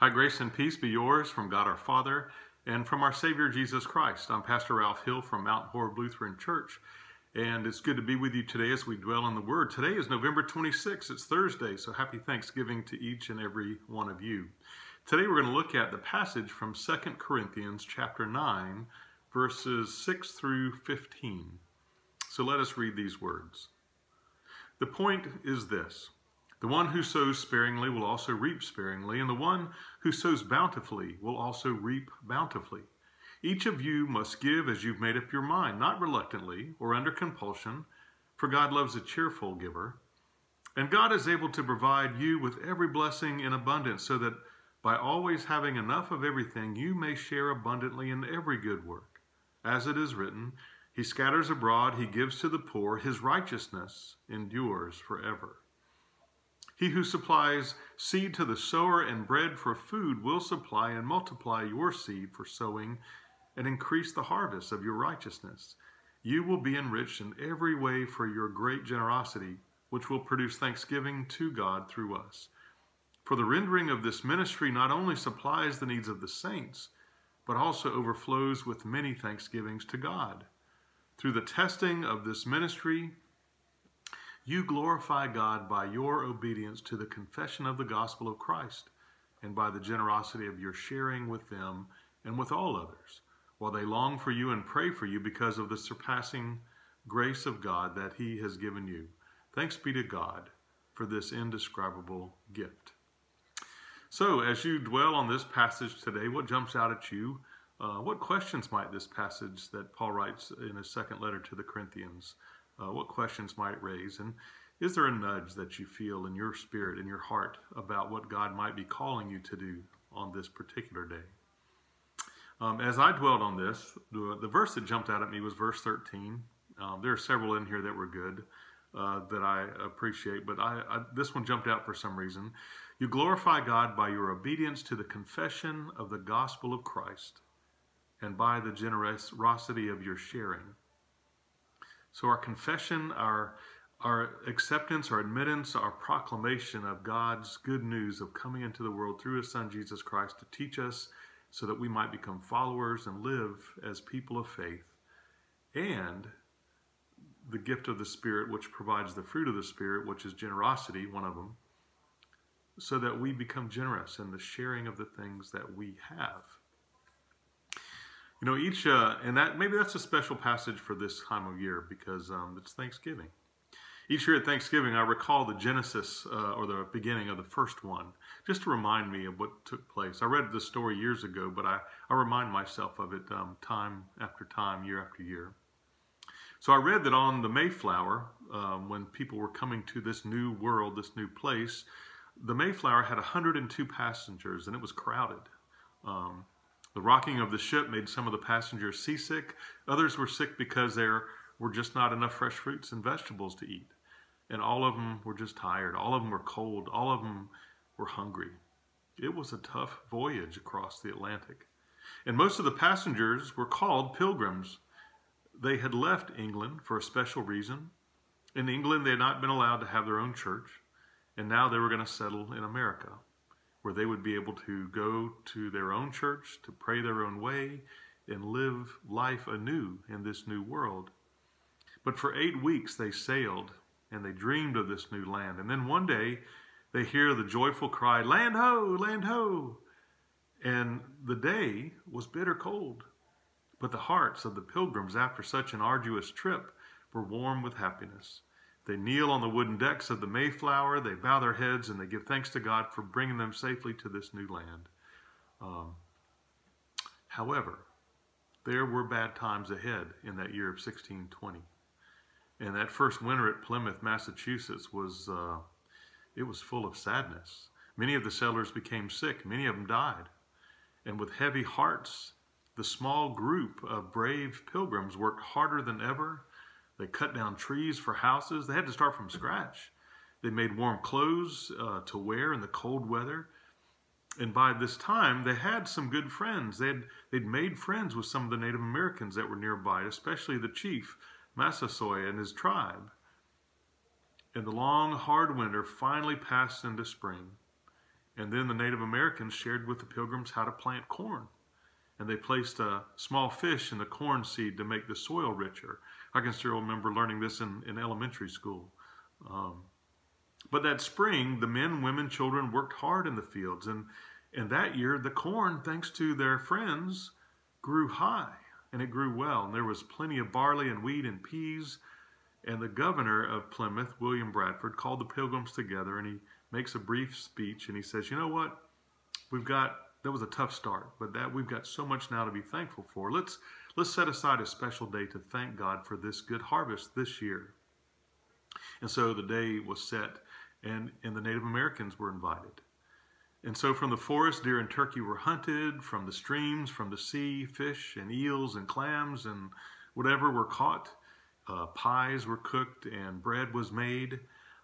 Hi, grace and peace be yours from God our Father and from our Savior Jesus Christ. I'm Pastor Ralph Hill from Mount Horeb Lutheran Church, and it's good to be with you today as we dwell on the Word. Today is November 26th, it's Thursday, so happy Thanksgiving to each and every one of you. Today we're going to look at the passage from 2 Corinthians chapter 9, verses 6 through 15. So let us read these words. The point is this. The one who sows sparingly will also reap sparingly, and the one who sows bountifully will also reap bountifully. Each of you must give as you've made up your mind, not reluctantly or under compulsion, for God loves a cheerful giver. And God is able to provide you with every blessing in abundance, so that by always having enough of everything, you may share abundantly in every good work. As it is written, He scatters abroad, He gives to the poor, His righteousness endures forever. He who supplies seed to the sower and bread for food will supply and multiply your seed for sowing and increase the harvest of your righteousness. You will be enriched in every way for your great generosity, which will produce thanksgiving to God through us. For the rendering of this ministry not only supplies the needs of the saints, but also overflows with many thanksgivings to God. Through the testing of this ministry, you glorify God by your obedience to the confession of the gospel of Christ and by the generosity of your sharing with them and with all others, while they long for you and pray for you because of the surpassing grace of God that He has given you. Thanks be to God for this indescribable gift. So, as you dwell on this passage today, what jumps out at you? Uh, what questions might this passage that Paul writes in his second letter to the Corinthians uh, what questions might raise? And is there a nudge that you feel in your spirit, in your heart, about what God might be calling you to do on this particular day? Um, as I dwelled on this, the, the, verse that jumped out at me was verse 13. Um, there are several in here that were good uh, that I appreciate, but I, I, this one jumped out for some reason. You glorify God by your obedience to the confession of the gospel of Christ and by the generosity of your sharing. So our confession, our our acceptance, our admittance, our proclamation of God's good news of coming into the world through His Son Jesus Christ to teach us so that we might become followers and live as people of faith, and the gift of the Spirit, which provides the fruit of the Spirit, which is generosity, one of them, so that we become generous in the sharing of the things that we have. You know, each, uh, and that maybe that's a special passage for this time of year because um, it's Thanksgiving. Each year at Thanksgiving, I recall the genesis uh, or the beginning of the first one, just to remind me of what took place. I read this story years ago, but I, I remind myself of it um, time after time, year after year. So I read that on the Mayflower, um, when people were coming to this new world, this new place, the Mayflower had 102 passengers and it was crowded. Um, the rocking of the ship made some of the passengers seasick. Others were sick because there were just not enough fresh fruits and vegetables to eat. And all of them were just tired. All of them were cold. All of them were hungry. It was a tough voyage across the Atlantic. And most of the passengers were called pilgrims. They had left England for a special reason. In England, they had not been allowed to have their own church, and now they were going to settle in America where they would be able to go to their own church, to pray their own way, and live life anew in this new world. But for eight weeks they sailed and they dreamed of this new land. And then one day they hear the joyful cry, Land ho, land ho! And the day was bitter cold. But the hearts of the pilgrims after such an arduous trip were warm with happiness. They kneel on the wooden decks of the Mayflower, they bow their heads, and they give thanks to God for bringing them safely to this new land. Um, however, there were bad times ahead in that year of 1620. And that first winter at Plymouth, Massachusetts was, uh, it was full of sadness. Many of the settlers became sick. Many of them died. And with heavy hearts, the small group of brave pilgrims worked harder than ever they cut down trees for houses. They had to start from scratch. They made warm clothes uh, to wear in the cold weather. And by this time, they had some good friends. They had, they'd made friends with some of the Native Americans that were nearby, especially the chief, Massasoit, and his tribe. And the long, hard winter finally passed into spring. And then the Native Americans shared with the pilgrims how to plant corn. And they placed a small fish in the corn seed to make the soil richer. I can still remember learning this in, in elementary school. Um, but that spring, the men, women, children worked hard in the fields. And, and that year, the corn, thanks to their friends, grew high and it grew well. And there was plenty of barley and wheat and peas. And the governor of Plymouth, William Bradford, called the pilgrims together and he makes a brief speech and he says, You know what? We've got that was a tough start, but that we've got so much now to be thankful for. Let's let's set aside a special day to thank God for this good harvest this year. And so the day was set and, and the Native Americans were invited. And so from the forest, deer and turkey were hunted, from the streams, from the sea, fish and eels and clams and whatever were caught. Uh, pies were cooked and bread was made,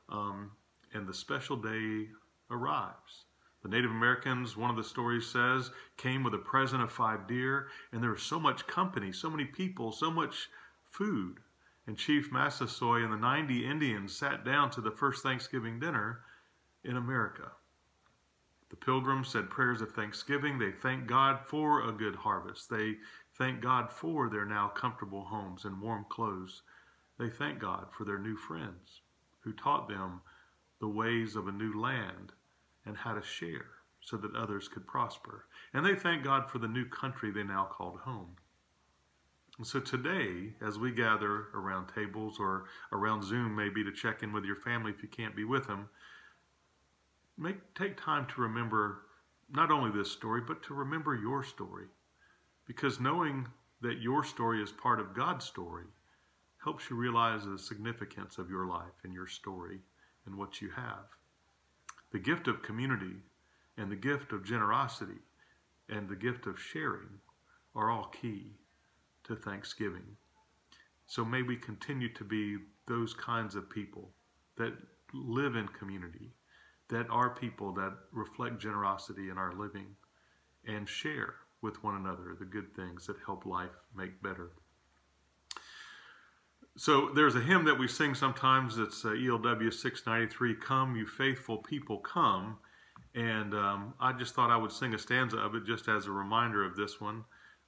um, and the special day arrives. The Native Americans, one of the stories says, came with a present of five deer, and there was so much company, so many people, so much food. And Chief Massasoit and the 90 Indians sat down to the first Thanksgiving dinner in America. The pilgrims said prayers of thanksgiving. They thanked God for a good harvest. They thanked God for their now comfortable homes and warm clothes. They thanked God for their new friends who taught them the ways of a new land and how to share so that others could prosper. And they thank God for the new country they now called home. And so today, as we gather around tables or around Zoom, maybe to check in with your family if you can't be with them, make take time to remember not only this story, but to remember your story. Because knowing that your story is part of God's story helps you realize the significance of your life and your story and what you have. The gift of community and the gift of generosity and the gift of sharing are all key to Thanksgiving. So may we continue to be those kinds of people that live in community, that are people that reflect generosity in our living and share with one another the good things that help life make better. So there's a hymn that we sing sometimes. It's uh, ELW 693, Come, You Faithful People, Come. And um, I just thought I would sing a stanza of it just as a reminder of this one,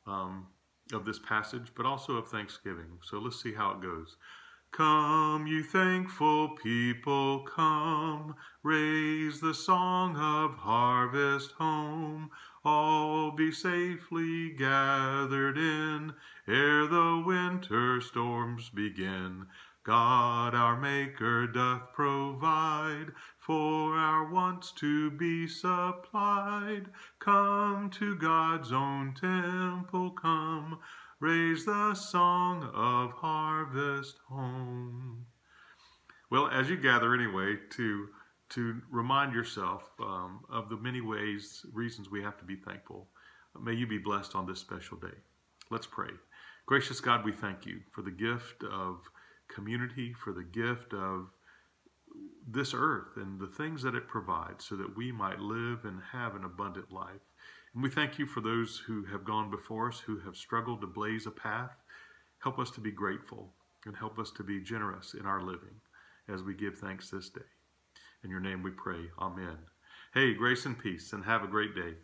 um, of this passage, but also of Thanksgiving. So let's see how it goes. Come, you thankful people, come, raise the song of harvest home. All be safely gathered in, ere the winter storms begin. God our Maker doth provide for our wants to be supplied. Come to God's own temple, come, raise the song of harvest home. Well, as you gather anyway, to to remind yourself um, of the many ways, reasons we have to be thankful. May you be blessed on this special day. Let's pray. Gracious God, we thank you for the gift of community, for the gift of this earth and the things that it provides so that we might live and have an abundant life. And we thank you for those who have gone before us, who have struggled to blaze a path. Help us to be grateful and help us to be generous in our living as we give thanks this day. In your name we pray. Amen. Hey, grace and peace, and have a great day.